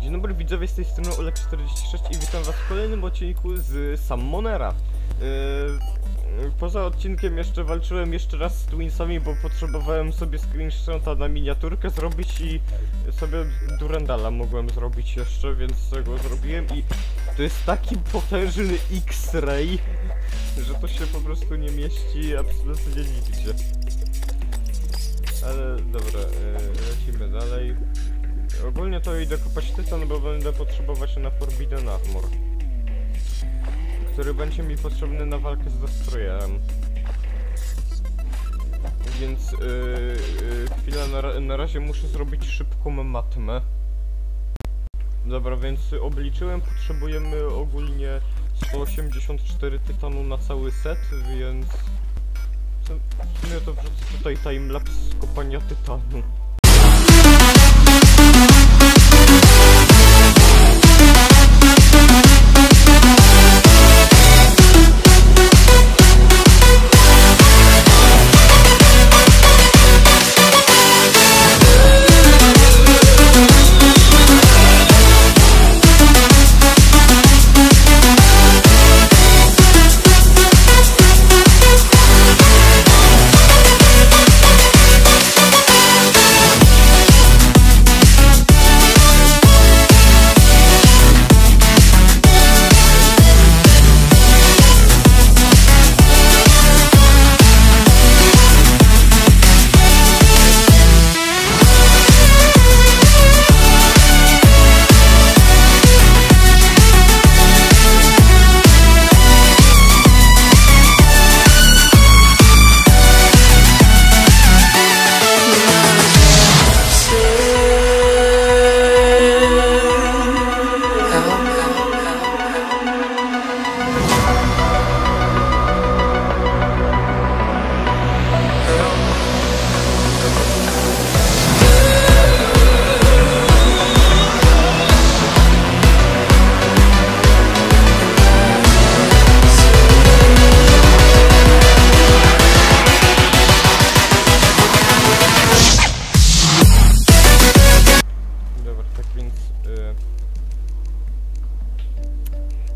Dzień dobry widzowie, z tej strony Olek46 i witam was w kolejnym odcinku z Summonera. Yy, poza odcinkiem jeszcze walczyłem jeszcze raz z Twinsami, bo potrzebowałem sobie screenshota na miniaturkę zrobić i sobie Durandala mogłem zrobić jeszcze, więc tego zrobiłem i to jest taki potężny X-ray, że to się po prostu nie mieści absolutnie nigdzie. Ale dobra, yy, lecimy dalej. Ogólnie to idę kopać tytan, bo będę potrzebować na Forbidden Armor. Który będzie mi potrzebny na walkę z Destroyerem. Więc yy, yy, chwilę, na, na razie muszę zrobić szybką matmę. Dobra, więc obliczyłem, potrzebujemy ogólnie 184 tytanu na cały set, więc... W sumie to wrzucę tutaj timelapse kopania tytanu.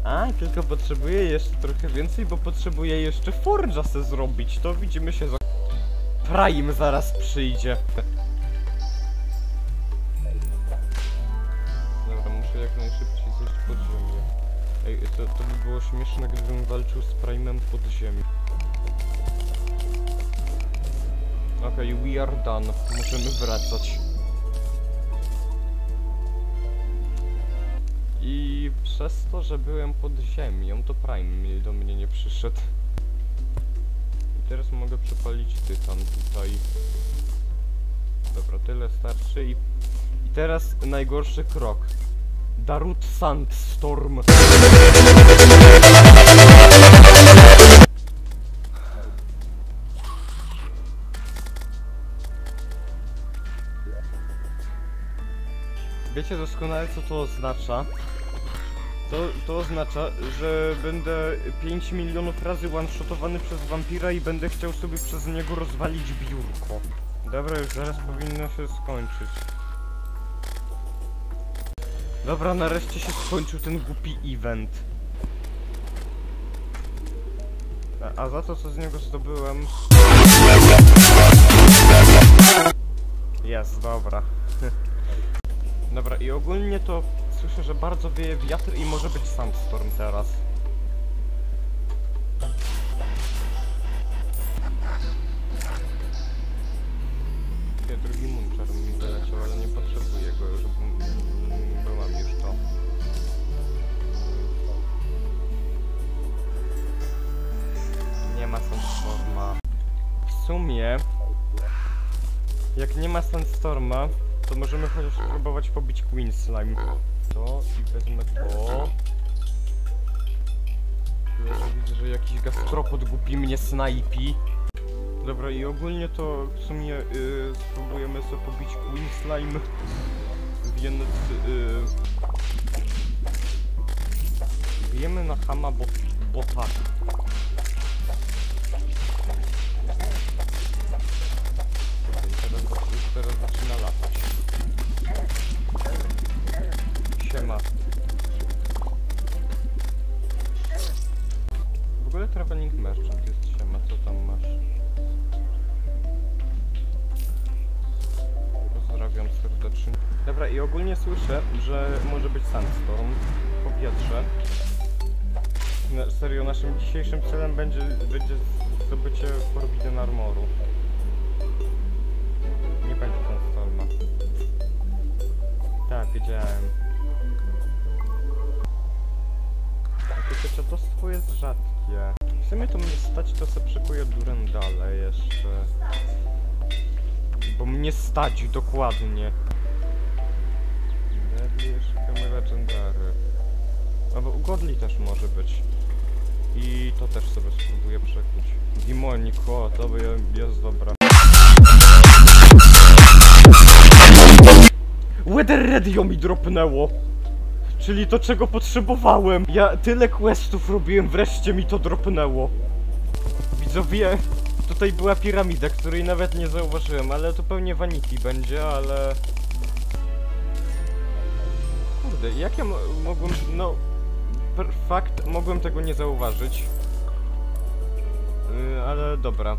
A, tylko potrzebuję jeszcze trochę więcej, bo potrzebuję jeszcze Forge'a se zrobić. To widzimy się za... Prime zaraz przyjdzie. Dobra, muszę jak najszybciej zejść pod ziemię. Ej, to, to by było śmieszne, gdybym walczył z Prime'em pod ziemią. Okej, we are done. Możemy wracać. Przez to, że byłem pod ziemią, to Prime mi- do mnie nie przyszedł. I teraz mogę przepalić tytan tutaj. Dobra, tyle starczy i... I teraz najgorszy krok. Darut Sandstorm. Wiecie doskonale co to oznacza? To, to oznacza, że będę 5 milionów razy one-shotowany przez wampira i będę chciał sobie przez niego rozwalić biurko. Dobra, już zaraz powinno się skończyć. Dobra, nareszcie się skończył ten głupi event. A, a za to, co z niego zdobyłem... Jest, dobra. Dobra, i ogólnie to słyszę, że bardzo wieje wiatr i może być sandstorm teraz. Nie, drugi munczar mi wyleciał, ale nie potrzebuję go już, mam już to. Nie ma sandstorma. W sumie, jak nie ma sandstorma, to możemy chociaż spróbować pobić Queen Slime. To i wezmę to. Tyle, widzę, że jakiś gastropod głupi mnie snajpi. Dobra, i ogólnie to w sumie y, spróbujemy sobie pobić Queen Slime. Więc y, bijemy na Hama, bo, bo Traveling Merchant jest siema, co tam masz? Pozdrawiam serdecznie. Dobra, i ogólnie słyszę, że może być sandstorm, powietrze. Na, serio, naszym dzisiejszym celem będzie, będzie zdobycie Forbidden Armoru. Nie będzie sandstorma. Tak, wiedziałem. Tylko to jest rzadkie. Sumie to mnie stać, to se przykuję Durendale jeszcze. Bo mnie stać dokładnie. Deadly, szukamy legendary. Albo Godly też może być. I to też sobie spróbuję przekuć. Demonik, o, to by jest dobra. Weather Radio mi dropnęło! Czyli to czego potrzebowałem! Ja tyle questów robiłem, wreszcie mi to dropnęło! Widzowie, tutaj była piramida, której nawet nie zauważyłem, ale to pewnie Vanity będzie, ale... Kurde, jak ja mo mogłem... no... fakt, mogłem tego nie zauważyć. Yy, ale dobra.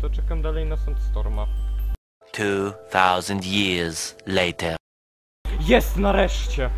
To czekam dalej na Sandstorma. 2000 years later. Jest nareszcie!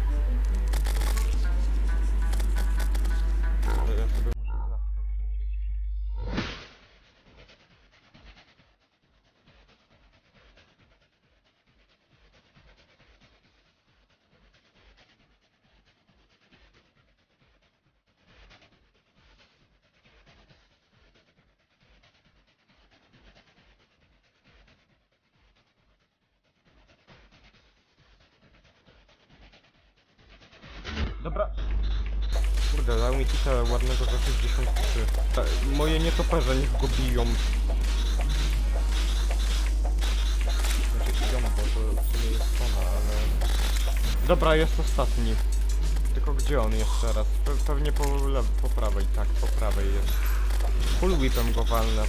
Dobra. Kurde, dał mi kita ładnego za 63. Ta, moje nietoperze niech go biją. Znaczy biją, bo to w sumie jest ona, ale... Dobra, jest ostatni. Tylko gdzie on jest teraz? Pe pewnie po, po prawej, tak, po prawej jest. Full whipem go walnę.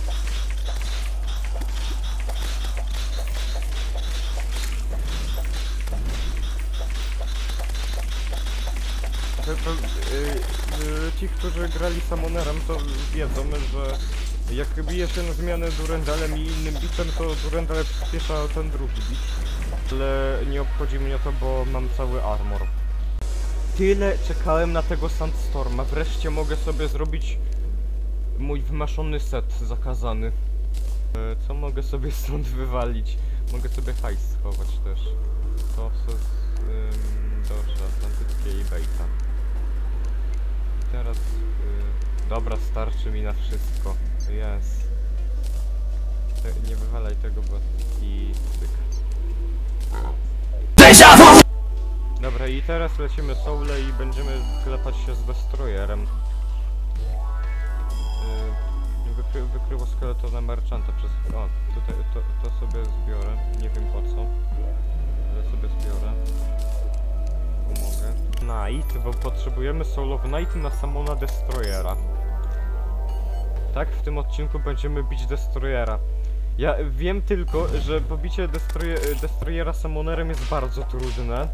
Pe- pe- y, y, Ci, którzy grali Summonerem, to wiedzą, że jak bije się na zmianę Durendalem i innym bitem, to Durendal przyspiesza ten drugi bit. Ale nie obchodzi mnie to, bo mam cały armor. Tyle czekałem na tego Sandstorma. Wreszcie mogę sobie zrobić mój wymaszony set zakazany. E, Co mogę sobie stąd wywalić? Mogę sobie hajs schować też. To co z... Ym, dobrze, atlantyckie i bejta. Teraz... Y, dobra, starczy mi na wszystko. Jest. Te, nie wywalaj tego, bo... I... Tyk. Dobra, i teraz lecimy Soule i będziemy klepać się z Destroyerem. Yy, wykry, wykryło skeletonę Merchanta przez... O, tutaj to, to sobie zbiorę. Nie wiem po co. Ale sobie zbiorę. Knight, bo potrzebujemy Soul of Knight na Samona Destroyera. Tak, w tym odcinku będziemy bić Destroyera. Ja wiem tylko, że pobicie Destroye Destroyera jest bardzo trudne.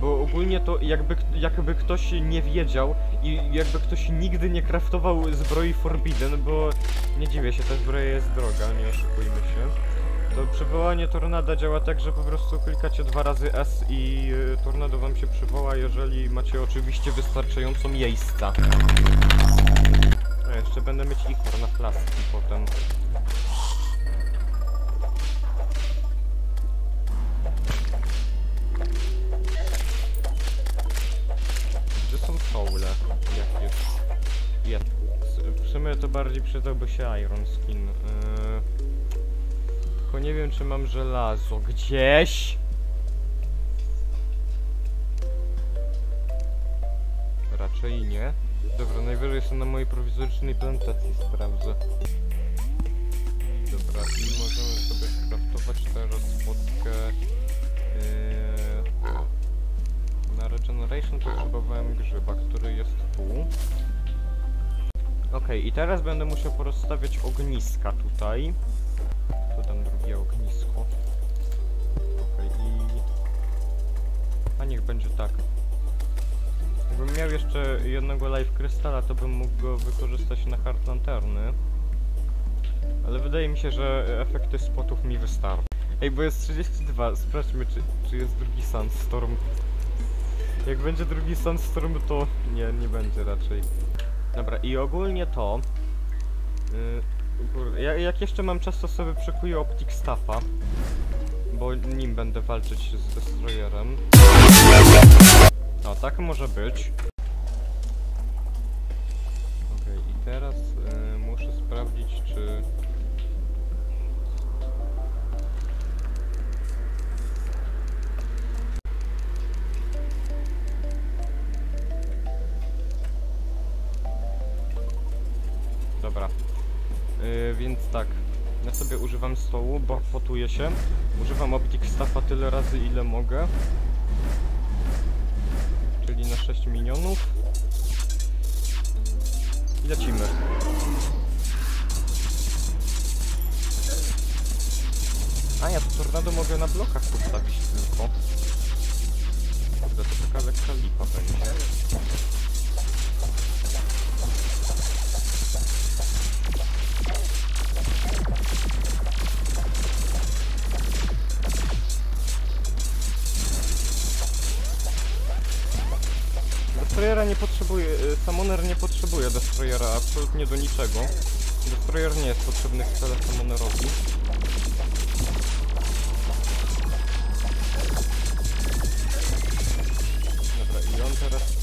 Bo ogólnie to jakby, jakby ktoś nie wiedział i jakby ktoś nigdy nie kraftował zbroi Forbidden, bo nie dziwię się, ta zbroja jest droga, nie oszukujmy się. To przywołanie tornada działa tak, że po prostu klikacie dwa razy S i y, tornado wam się przywoła, jeżeli macie oczywiście wystarczająco miejsca. A jeszcze będę mieć ichor na flaski potem. Gdzie są soule? Jak jest? Jest. W sumie to bardziej przydałby się Iron Skin. Yy... Tylko nie wiem, czy mam żelazo. Gdzieś! Raczej nie. Dobra, najwyżej są na mojej prowizorycznej plantacji sprawdzę. Dobra, i możemy sobie skraftować teraz spotkę... Yy... Na Regeneration potrzebowałem grzyba, który jest tu. Okej, i teraz będę musiał porozstawiać ogniska tutaj. Będzie tak. Jakbym miał jeszcze jednego live krystala, to bym mógł go wykorzystać na hard lanterny. Ale wydaje mi się, że efekty spotów mi wystarczą. Ej, bo jest 32, sprawdźmy czy, czy jest drugi Sandstorm. Jak będzie drugi Sandstorm, to nie, nie będzie raczej. Dobra, i ogólnie to... Yy, jak jeszcze mam czas, to sobie przekuję Optic Staffa. Bo nim będę walczyć z Destroyerem. O, tak może być. Okej, i teraz y, muszę sprawdzić, czy... Dobra. Y, więc tak. Ja sobie używam stołu, bo potuję się. Używam Optic Staffa tyle razy, ile mogę. Czyli na 6 minionów. I lecimy. A ja to tornado mogę na blokach postawić tylko. Kurde, to taka lekka lipa będzie. Destroyera nie potrzebuje, y, Summoner nie potrzebuje Destroyera absolutnie do niczego. Destroyer nie jest potrzebny wcale Summonerowi. Dobra, i on teraz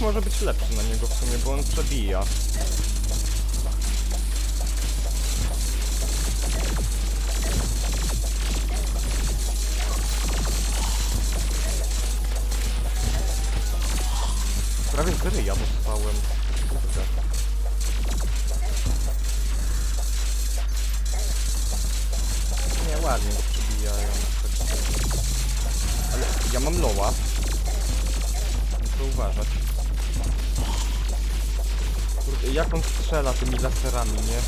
może być lepszy na niego w sumie, bo on przebija. Prawie z ryja dostałem. Kurde. Nie, ładnie go przebijają. Ale ja mam loła. Muszę uważać. Kurde, jak on strzela tymi laserami, nie?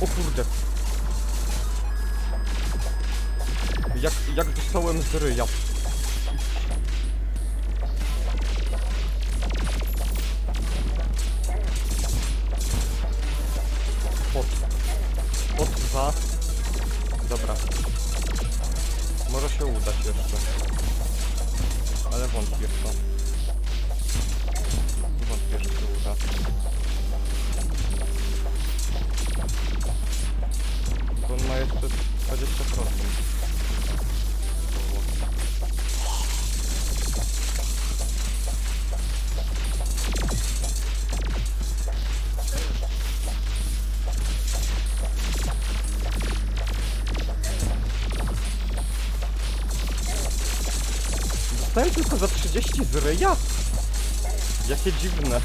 O kurde. Jak, jak dostałem z ryja. Pot dwa. Dobra. Może się udać jeszcze. Ale wątpię w to. Wątpię, że się uda. To on ma jeszcze 20%. Dostałem tylko za 30 z ryja? Jakie dziwne.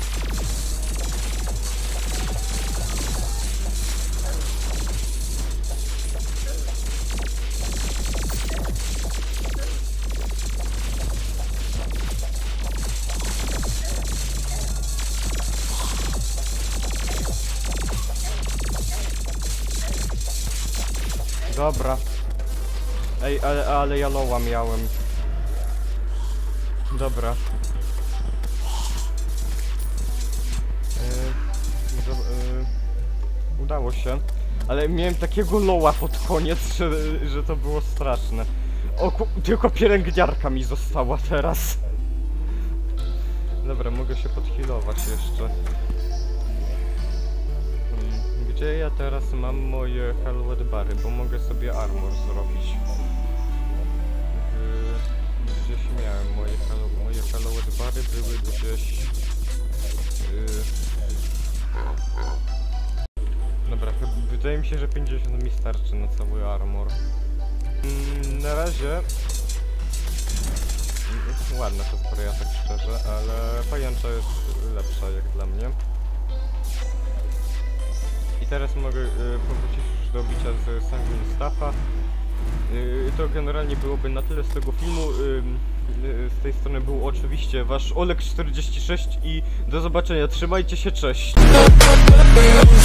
Dobra. Ej, ale, ale ja loła miałem. Dobra. Yy, do, yy, udało się. Ale miałem takiego loła pod koniec, że, że to było straszne. O, tylko pielęgniarka mi została teraz. Dobra, mogę się podhealować jeszcze. Hmm, Gdzie ja teraz mam moje Hellwet bary, bo mogę sobie armor zrobić gdzieś miałem. Moje hello, moje hello bary były gdzieś... Yy... Dobra, wydaje mi się, że 50 mi starczy na cały armor. Mm, na razie... Ładna ta zbroja, tak szczerze, ale pajęcza jest lepsza jak dla mnie. I teraz mogę y, powrócić już do bicia z Sanguin Staffa. Y, to generalnie byłoby na tyle z tego filmu. Y, y, z tej strony był oczywiście wasz Olek46 i do zobaczenia. Trzymajcie się, cześć! We'll be right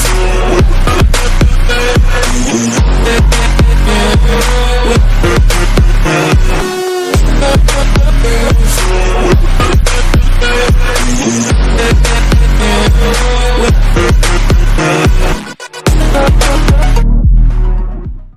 back.